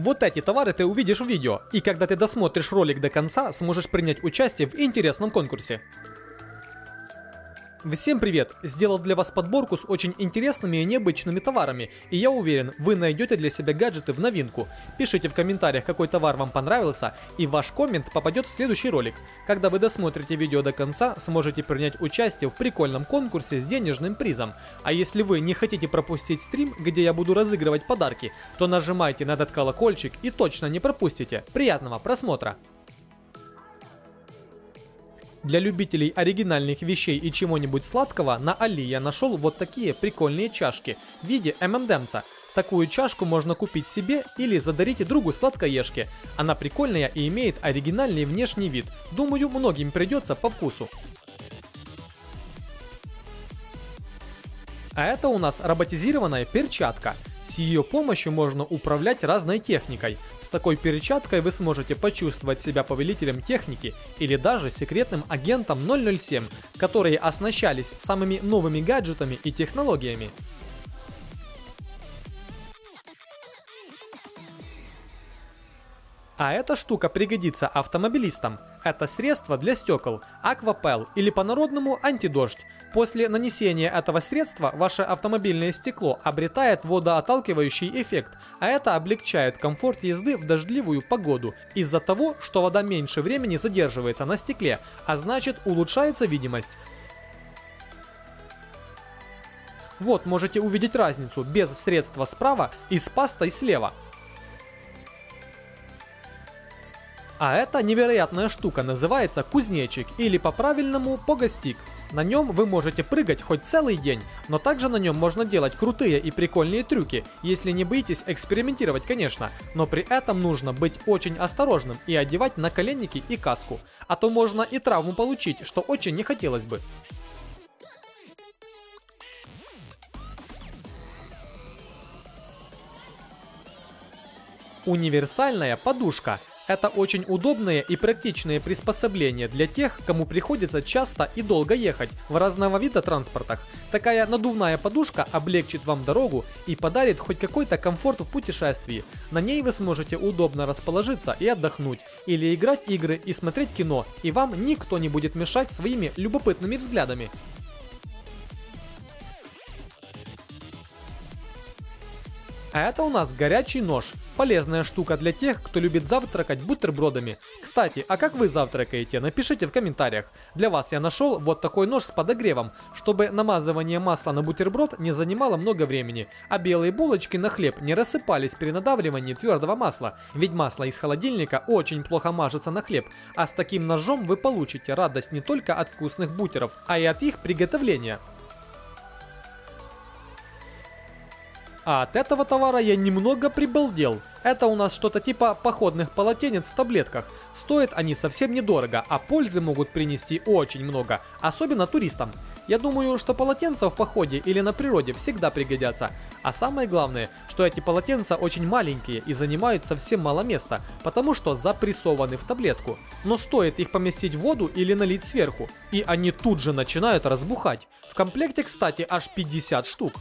Вот эти товары ты увидишь в видео, и когда ты досмотришь ролик до конца, сможешь принять участие в интересном конкурсе. Всем привет! Сделал для вас подборку с очень интересными и необычными товарами, и я уверен, вы найдете для себя гаджеты в новинку. Пишите в комментариях, какой товар вам понравился, и ваш коммент попадет в следующий ролик. Когда вы досмотрите видео до конца, сможете принять участие в прикольном конкурсе с денежным призом. А если вы не хотите пропустить стрим, где я буду разыгрывать подарки, то нажимайте на этот колокольчик и точно не пропустите. Приятного просмотра! Для любителей оригинальных вещей и чего-нибудь сладкого на Али я нашел вот такие прикольные чашки в виде ММДМца. Такую чашку можно купить себе или задарить другу сладкоежке. Она прикольная и имеет оригинальный внешний вид. Думаю, многим придется по вкусу. А это у нас роботизированная перчатка. С ее помощью можно управлять разной техникой такой перчаткой вы сможете почувствовать себя повелителем техники или даже секретным агентом 007, которые оснащались самыми новыми гаджетами и технологиями. А эта штука пригодится автомобилистам. Это средство для стекол, аквапел или по-народному антидождь. После нанесения этого средства ваше автомобильное стекло обретает водоотталкивающий эффект, а это облегчает комфорт езды в дождливую погоду из-за того, что вода меньше времени задерживается на стекле, а значит улучшается видимость. Вот можете увидеть разницу без средства справа и с пастой слева. А эта невероятная штука называется кузнечик или по-правильному погостик. На нем вы можете прыгать хоть целый день, но также на нем можно делать крутые и прикольные трюки, если не боитесь экспериментировать, конечно, но при этом нужно быть очень осторожным и одевать наколенники и каску, а то можно и травму получить, что очень не хотелось бы. Универсальная подушка – это очень удобное и практичное приспособление для тех, кому приходится часто и долго ехать в разного вида транспортах. Такая надувная подушка облегчит вам дорогу и подарит хоть какой-то комфорт в путешествии. На ней вы сможете удобно расположиться и отдохнуть, или играть игры и смотреть кино, и вам никто не будет мешать своими любопытными взглядами. А это у нас горячий нож. Полезная штука для тех, кто любит завтракать бутербродами. Кстати, а как вы завтракаете? Напишите в комментариях. Для вас я нашел вот такой нож с подогревом, чтобы намазывание масла на бутерброд не занимало много времени, а белые булочки на хлеб не рассыпались при надавливании твердого масла. Ведь масло из холодильника очень плохо мажется на хлеб, а с таким ножом вы получите радость не только от вкусных бутеров, а и от их приготовления. А от этого товара я немного прибалдел. Это у нас что-то типа походных полотенец в таблетках. Стоят они совсем недорого, а пользы могут принести очень много, особенно туристам. Я думаю, что полотенца в походе или на природе всегда пригодятся. А самое главное, что эти полотенца очень маленькие и занимают совсем мало места, потому что запрессованы в таблетку. Но стоит их поместить в воду или налить сверху, и они тут же начинают разбухать. В комплекте, кстати, аж 50 штук.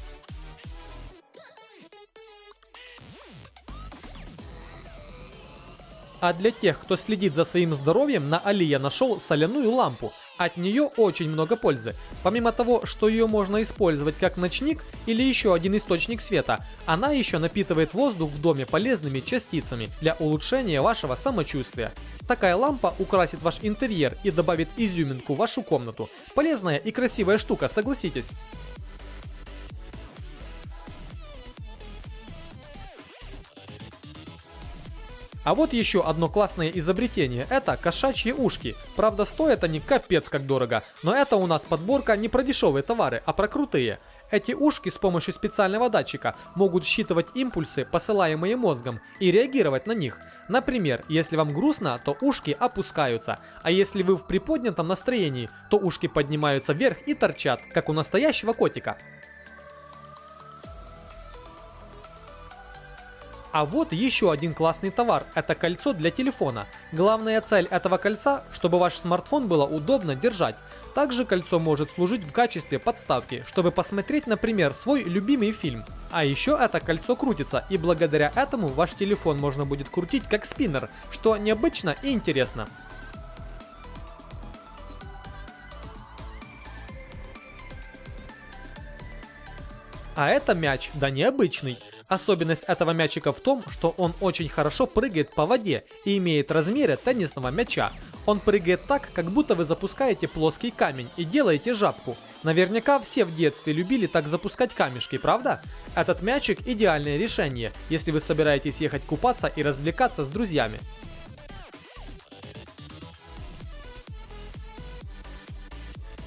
А для тех, кто следит за своим здоровьем, на Али я нашел соляную лампу. От нее очень много пользы. Помимо того, что ее можно использовать как ночник или еще один источник света, она еще напитывает воздух в доме полезными частицами для улучшения вашего самочувствия. Такая лампа украсит ваш интерьер и добавит изюминку в вашу комнату. Полезная и красивая штука, согласитесь. А вот еще одно классное изобретение. Это кошачьи ушки. Правда, стоят они капец как дорого. Но это у нас подборка не про дешевые товары, а про крутые. Эти ушки с помощью специального датчика могут считывать импульсы, посылаемые мозгом, и реагировать на них. Например, если вам грустно, то ушки опускаются, а если вы в приподнятом настроении, то ушки поднимаются вверх и торчат, как у настоящего котика. А вот еще один классный товар – это кольцо для телефона. Главная цель этого кольца – чтобы ваш смартфон было удобно держать. Также кольцо может служить в качестве подставки, чтобы посмотреть, например, свой любимый фильм. А еще это кольцо крутится, и благодаря этому ваш телефон можно будет крутить как спиннер, что необычно и интересно. А это мяч, да необычный. Особенность этого мячика в том, что он очень хорошо прыгает по воде и имеет размеры теннисного мяча. Он прыгает так, как будто вы запускаете плоский камень и делаете жабку. Наверняка все в детстве любили так запускать камешки, правда? Этот мячик идеальное решение, если вы собираетесь ехать купаться и развлекаться с друзьями.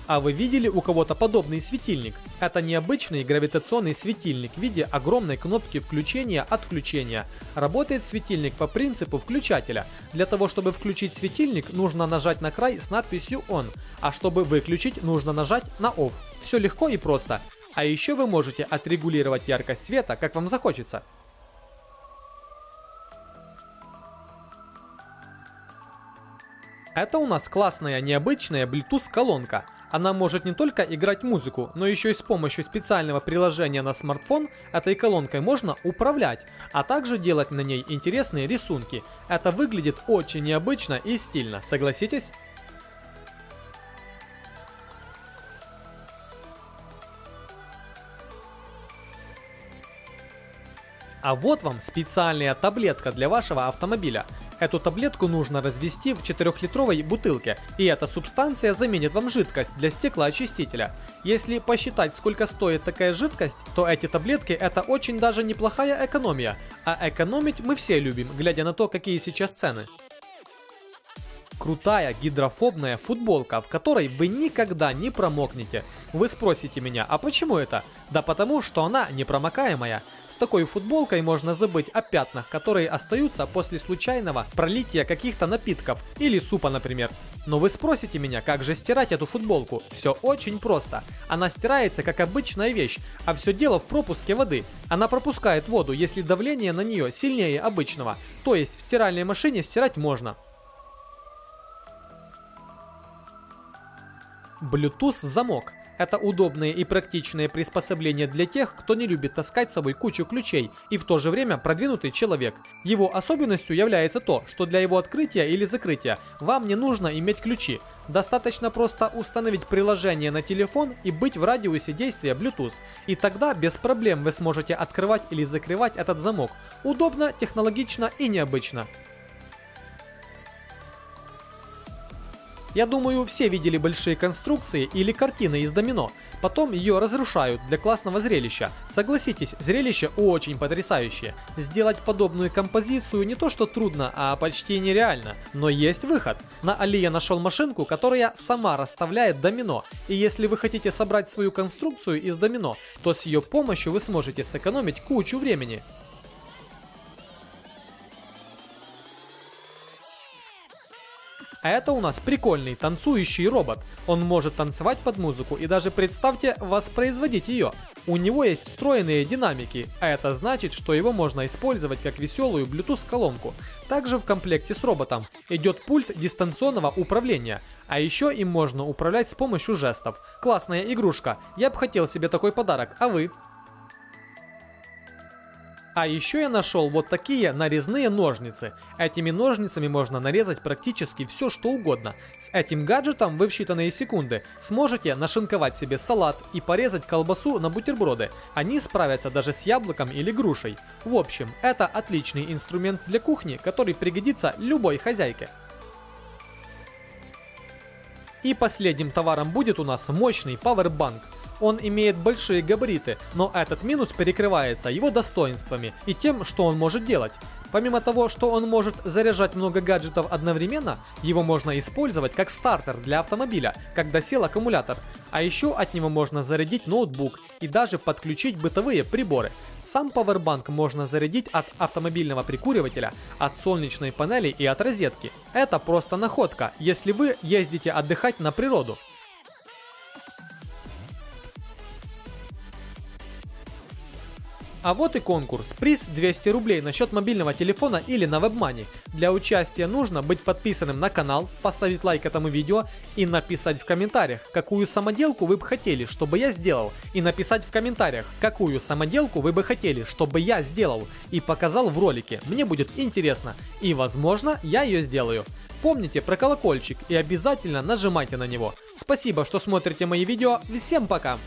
А вы видели у кого-то подобный светильник? Это необычный гравитационный светильник в виде огромной кнопки включения-отключения. Работает светильник по принципу включателя. Для того, чтобы включить светильник, нужно нажать на край с надписью ON, а чтобы выключить, нужно нажать на OFF. Все легко и просто. А еще вы можете отрегулировать яркость света, как вам захочется. Это у нас классная необычная Bluetooth колонка. Она может не только играть музыку, но еще и с помощью специального приложения на смартфон этой колонкой можно управлять, а также делать на ней интересные рисунки. Это выглядит очень необычно и стильно, согласитесь? А вот вам специальная таблетка для вашего автомобиля. Эту таблетку нужно развести в 4-литровой бутылке, и эта субстанция заменит вам жидкость для стеклоочистителя. Если посчитать, сколько стоит такая жидкость, то эти таблетки это очень даже неплохая экономия. А экономить мы все любим, глядя на то, какие сейчас цены крутая гидрофобная футболка, в которой вы никогда не промокнете. Вы спросите меня, а почему это? Да потому, что она непромокаемая такой футболкой можно забыть о пятнах, которые остаются после случайного пролития каких-то напитков или супа, например. Но вы спросите меня, как же стирать эту футболку? Все очень просто. Она стирается как обычная вещь, а все дело в пропуске воды. Она пропускает воду, если давление на нее сильнее обычного. То есть в стиральной машине стирать можно. Bluetooth замок. Это удобное и практичное приспособление для тех, кто не любит таскать с собой кучу ключей и в то же время продвинутый человек. Его особенностью является то, что для его открытия или закрытия вам не нужно иметь ключи. Достаточно просто установить приложение на телефон и быть в радиусе действия Bluetooth. И тогда без проблем вы сможете открывать или закрывать этот замок. Удобно, технологично и необычно. Я думаю, все видели большие конструкции или картины из домино. Потом ее разрушают для классного зрелища. Согласитесь, зрелище очень потрясающее. Сделать подобную композицию не то что трудно, а почти нереально. Но есть выход. На Али я нашел машинку, которая сама расставляет домино. И если вы хотите собрать свою конструкцию из домино, то с ее помощью вы сможете сэкономить кучу времени. А это у нас прикольный танцующий робот. Он может танцевать под музыку и даже, представьте, воспроизводить ее. У него есть встроенные динамики, а это значит, что его можно использовать как веселую Bluetooth колонку. Также в комплекте с роботом идет пульт дистанционного управления, а еще им можно управлять с помощью жестов. Классная игрушка, я бы хотел себе такой подарок, а вы? А еще я нашел вот такие нарезные ножницы. Этими ножницами можно нарезать практически все что угодно. С этим гаджетом вы в считанные секунды сможете нашинковать себе салат и порезать колбасу на бутерброды. Они справятся даже с яблоком или грушей. В общем, это отличный инструмент для кухни, который пригодится любой хозяйке. И последним товаром будет у нас мощный пауэрбанк. Он имеет большие габариты, но этот минус перекрывается его достоинствами и тем, что он может делать. Помимо того, что он может заряжать много гаджетов одновременно, его можно использовать как стартер для автомобиля, когда сел аккумулятор. А еще от него можно зарядить ноутбук и даже подключить бытовые приборы. Сам пауэрбанк можно зарядить от автомобильного прикуривателя, от солнечной панели и от розетки. Это просто находка, если вы ездите отдыхать на природу. А вот и конкурс. Приз 200 рублей на счет мобильного телефона или на WebMoney. Для участия нужно быть подписанным на канал, поставить лайк этому видео и написать в комментариях, какую самоделку вы бы хотели, чтобы я сделал. И написать в комментариях, какую самоделку вы бы хотели, чтобы я сделал и показал в ролике. Мне будет интересно. И возможно я ее сделаю. Помните про колокольчик и обязательно нажимайте на него. Спасибо, что смотрите мои видео. Всем пока!